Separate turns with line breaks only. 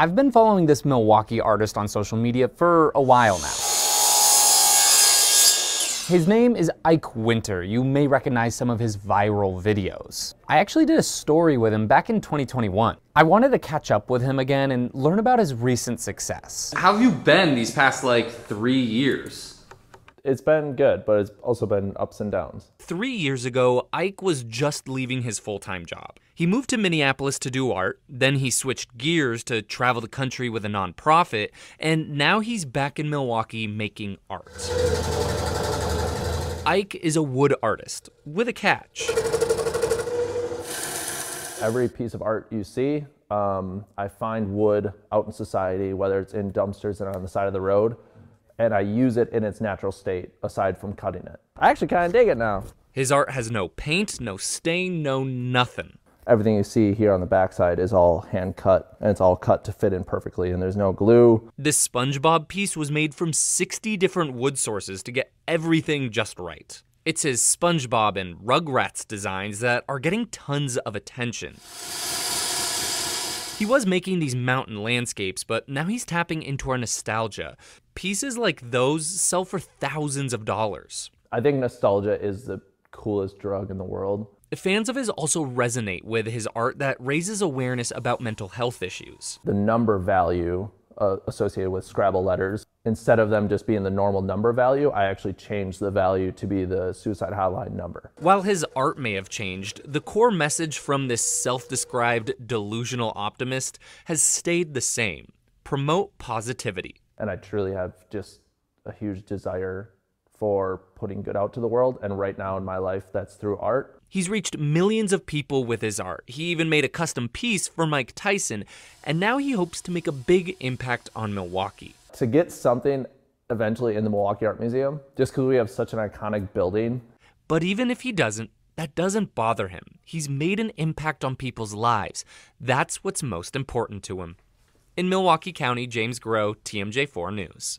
I've been following this Milwaukee artist on social media for a while now. His name is Ike Wynter. You may recognize some of his viral videos. I actually did a story with him back in 2021. I wanted to catch up with him again and learn about his recent success.
How have you been these past like three years?
It's been good, but it's also been ups and downs.
Three years ago, Ike was just leaving his full time job. He moved to Minneapolis to do art, then he switched gears to travel the country with a nonprofit, and now he's back in Milwaukee making art. Ike is a wood artist with a catch.
Every piece of art you see, um, I find wood out in society, whether it's in dumpsters and on the side of the road, and I use it in its natural state aside from cutting it. I actually kind of dig it now.
His art has no paint, no stain, no nothing.
Everything you see here on the backside is all hand cut and it's all cut to fit in perfectly and there's no glue.
This SpongeBob piece was made from 60 different wood sources to get everything just right. It's his SpongeBob and Rugrats designs that are getting tons of attention. He was making these mountain landscapes, but now he's tapping into our nostalgia. Pieces like those sell for thousands of dollars.
I think nostalgia is the coolest drug in the world.
Fans of his also resonate with his art that raises awareness about mental health issues.
The number value uh, associated with Scrabble letters, instead of them just being the normal number value, I actually changed the value to be the suicide hotline number.
While his art may have changed, the core message from this self described delusional optimist has stayed the same promote positivity.
And I truly have just a huge desire for putting good out to the world. And right now in my life, that's through art.
He's reached millions of people with his art. He even made a custom piece for Mike Tyson, and now he hopes to make a big impact on Milwaukee.
To get something eventually in the Milwaukee Art Museum, just because we have such an iconic building.
But even if he doesn't, that doesn't bother him. He's made an impact on people's lives. That's what's most important to him. In Milwaukee County, James Groh, TMJ4 News.